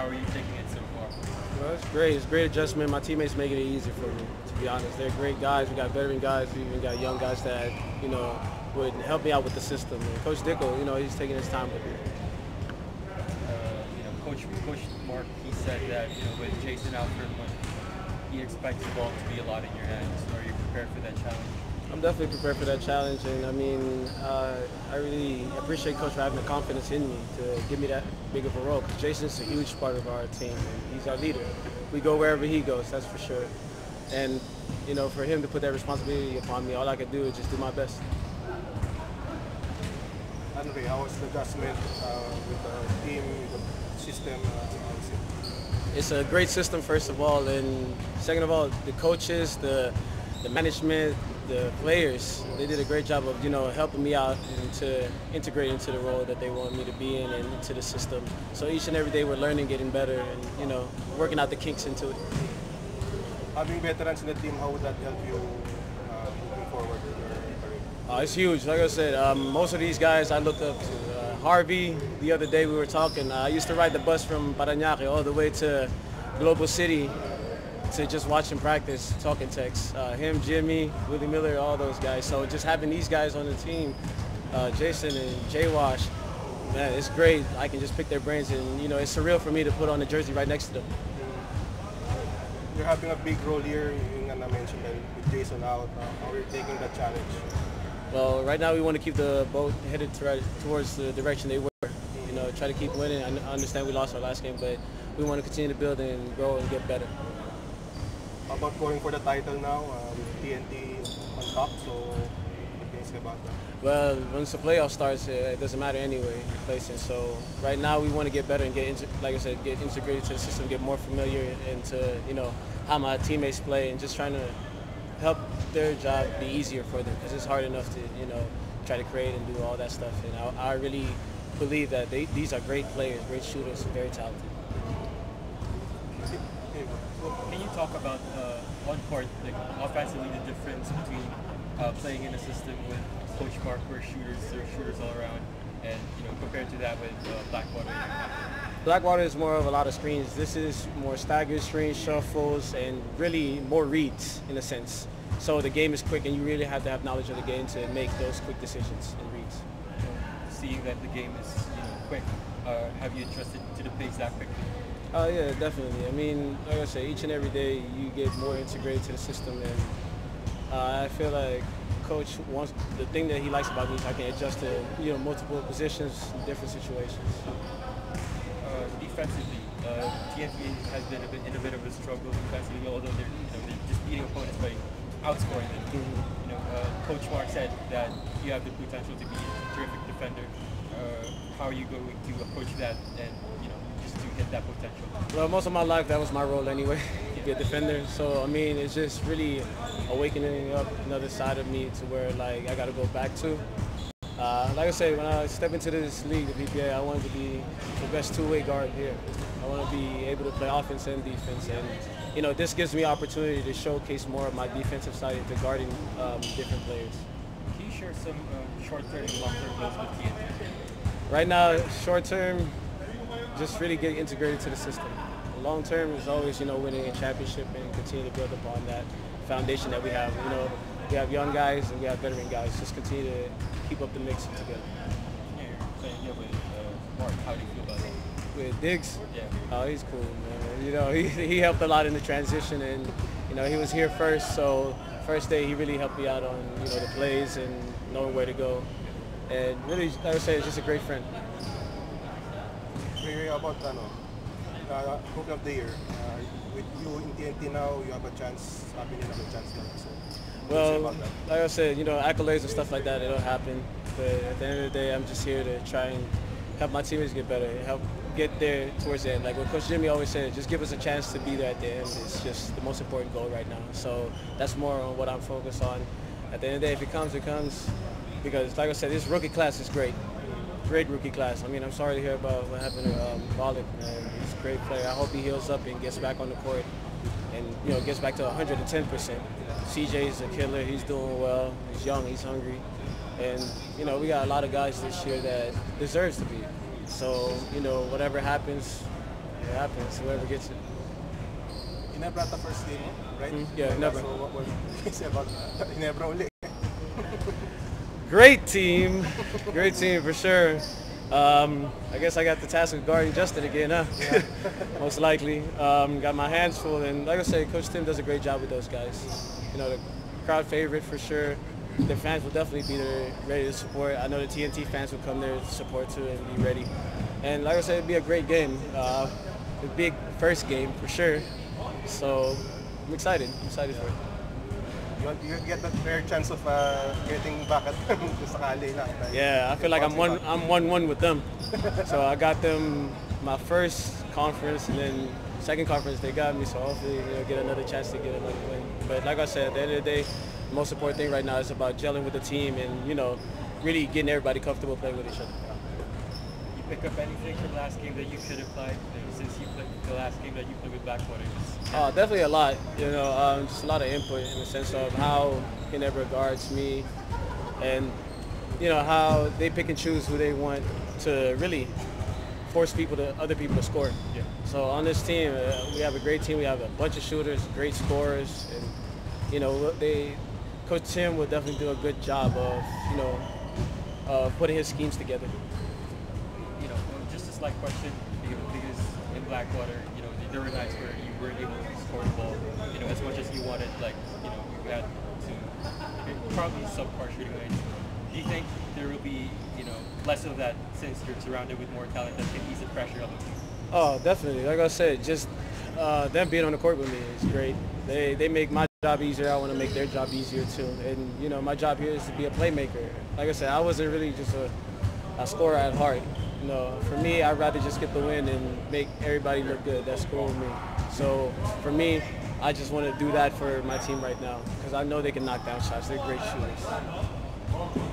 How are you taking it so far? Well, it's great. It's a great adjustment. My teammates making it easy for me, to be honest. They're great guys. We got veteran guys. We even got young guys that, you know, would help me out with the system. And Coach Dickel, you know, he's taking his time with me. Uh, you know, Coach Coach Mark, he said that you know with Jayson out for a month, he expects the ball to be a lot in your hands. Are you prepared for that challenge? I'm definitely prepared for that challenge, and I mean, uh, I really appreciate Coach for having the confidence in me to give me that big of a role. Because Jayson's a huge part of our team, and he's our leader. We go wherever he goes, that's for sure. And you know, for him to put that responsibility upon me, all I can do is just do my best. Andre, how was the adjustment uh, with the team, with the system? Uh, how is it? It's a great system, first of all, and second of all, the coaches, the the management, the players, they did a great job of you know helping me out and to integrate into the role that they want me to be in and into the system. So each and every day we're learning, getting better, and you know working out the kinks into it. Having veterans in the team, how would that help you uh, moving forward? Uh, it's huge. Like I said, um, most of these guys I look up to. Uh, Harvey, the other day we were talking. I used to ride the bus from Parañaque all the way to Global City to just watching practice, talking text. Uh, him, Jimmy, Willie Miller, all those guys. So just having these guys on the team, uh, Jayson and Jay Wash, man, it's great. I can just pick their brains, and you know, it's surreal for me to put on the jersey right next to them. You're having a big role here, nga na-mention that with Jayson out. Uh, how are you taking that challenge? Well, right now we want to keep the boat headed to, towards the direction they were. You know, try to keep winning. I understand we lost our last game, but we want to continue to build and grow and get better. About going for the title now uh, with TNT on top? So, what about that? Well, once the playoff starts, it doesn't matter anyway, placing. So right now we want to get better and get, like I said, get integrated to the system, get more familiar into, you know, how my teammates play and just trying to help their job be easier for them because it's hard enough to, you know, try to create and do all that stuff. And I, I really believe that they, these are great players, great shooters, very talented. Can you talk about uh, on court, like offensively, the difference between uh, playing in a system with Coach Mark, where shooters there are shooters all around, and you know compared to that with uh, Blackwater? Blackwater is more of a lot of screens. This is more staggered screens, shuffles, and really more reads in a sense. So the game is quick, and you really have to have knowledge of the game to make those quick decisions Seeing that the game is you know quick, uh, have you adjusted to the pace that quickly? Oh yeah, definitely. I mean, like I say, each and every day you get more integrated to the system, and uh, I feel like coach wants the thing that he likes about me is I can adjust to you know multiple positions, different situations. Uh, defensively, uh, TNT has been a bit in a bit of a struggle defensively, although they're, you know, they're just beating opponents by outscoring them. You know, uh, Coach Mark said that you have the potential to be a terrific defender. Uh, how are you going to approach that and you know just to get that potential? Well, most of my life that was my role anyway, to be a defender. So I mean, it's just really awakening up another side of me to where like I got to go back to. Uh, like I say, when I step into this league, the PBA, I wanted to be the best two-way guard here. I want to be able to play offense and defense, and you know, this gives me opportunity to showcase more of my defensive side into guarding um, different players. Can you share some uh, short-term and long-term goals with TNT? Right now, short term, just really get integrated to the system. Long term is always, you know, winning a championship and continue to build upon that foundation that we have. You know, we have young guys and we have veteran guys. Just continue to keep up the mix together. Yeah, you're playing here with uh, Mark. How do you feel about that? With Diggs, Yeah. oh, he's cool, man. You know, he, he helped a lot in the transition and, you know, he was here first. So first day, he really helped me out on, you know, the plays and knowing where to go. And really, like I would say, he's just a great friend. Ray, how about ano, uh, Rookie of the Year? Uh, with you in TNT now, you have a chance, having another chance now. So, what can you say Well, like I said, you know, accolades and stuff like that, it'll happen. But at the end of the day, I'm just here to try and help my teammates get better, help get there towards the end. Like what Coach Jimmy always said, just give us a chance to be there at the end. It's just the most important goal right now. So that's more on what I'm focused on. At the end of the day, if it comes, it comes. Because like I said, this rookie class is great. Great rookie class. I mean, I'm sorry to hear about what happened to um, man. He's a great player. I hope he heals up and gets back on the court and, you know, gets back to 110%. CJ's a killer. He's doing well. He's young. He's hungry. And, you know, we got a lot of guys this year that deserves to be. So, you know, whatever happens, it happens. Whoever gets it. Ginebra at the first game, right? Mm, yeah, Ginebra. So what, can you say about Ginebra? Great team, great team for sure. Um, I guess I got the task of guarding Justin again, huh? Most likely. Um, got my hands full, and like I said, Coach Tim does a great job with those guys. You know, the crowd favorite for sure. The fans will definitely be there, ready to support. I know the TNT fans will come there to support too and be ready. And like I said, it'd be a great game. Uh, a big first game for sure. So I'm excited. I'm excited for it. You, get that fair chance of uh, getting back at. Like, Yeah, I feel like I'm one. I'm one one with them. so I got them my first conference, and then second conference they got me. So hopefully you know, get another chance to get another win. But like I said, at the end of the day, the most important thing right now is about gelling with the team and you know really getting everybody comfortable playing with each other. Pick up anything from last game that you could apply since you played the last game that you played with Blackwater? Uh, definitely a lot. You know, um, just a lot of input in the sense of how Ginebra guards me, and you know how they pick and choose who they want to really force people to other people to score. Yeah. So on this team, uh, we have a great team. We have a bunch of shooters, great scorers, and you know they, Coach Tim will definitely do a good job of you know uh, putting his schemes together. You slight question because in Blackwater, you know, there were nights where you weren't able to score the ball, you know, as much as you wanted. Like, you know, you had to probably subpar shooting range. Do you think there will be, you know, less of that since you're surrounded with more talent that can ease the pressure the team? Oh, definitely. Like I said, just uh, them being on the court with me is great. They they make my job easier. I want to make their job easier too. And you know, my job here is to be a playmaker. Like I said, I wasn't really just a, a scorer at heart. Know, for me, I'd rather just get the win and make everybody look good. That's cool with me. So for me, I just want to do that for my team right now because I know they can knock down shots. They're great shooters.